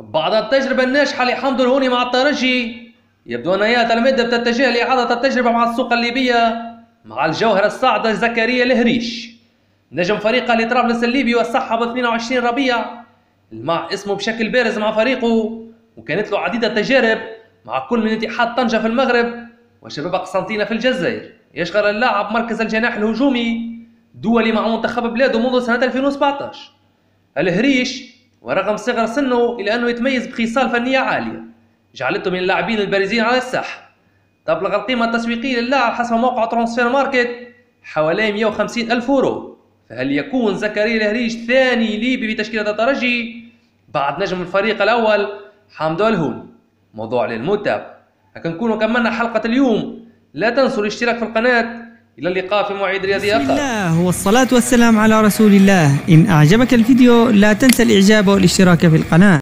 بعد التجربة الناجحة لحمد الهوني مع الترجي يبدو أن هيئة المادة بتتجه لإعادة التجربة مع السوق الليبية مع الجوهرة الصاعدة زكريا الهريش. نجم فريقه لطرابلس الليبي والصحة ب 22 ربيع. المع اسمه بشكل بارز مع فريقه وكانت له عديد التجارب مع كل من اتحاد طنجة في المغرب وشباب قسنطينة في الجزائر. يشغل اللاعب مركز الجناح الهجومي دولي مع منتخب بلاده منذ سنة 2017 الهريش ورغم صغر سنه إلا أنه يتميز بخصال فنية عالية. جعلته من اللاعبين البارزين على الساحة تبلغ القيمة التسويقية للاعب حسب موقع ترانسفير ماركت حوالي 150 ألف يورو. فهل يكون زكريا الهريش ثاني ليبي بتشكيلة الترجي؟ بعد نجم الفريق الأول حمدو الهوني. موضوع للمتابعة هكا نكونوا كملنا حلقة اليوم لا تنسوا الاشتراك في القناة إلى اللقاء في موعد رياضي بسم الله والصلاة والسلام على رسول الله. إن أعجبك الفيديو لا تنسى الإعجاب والاشتراك في القناة.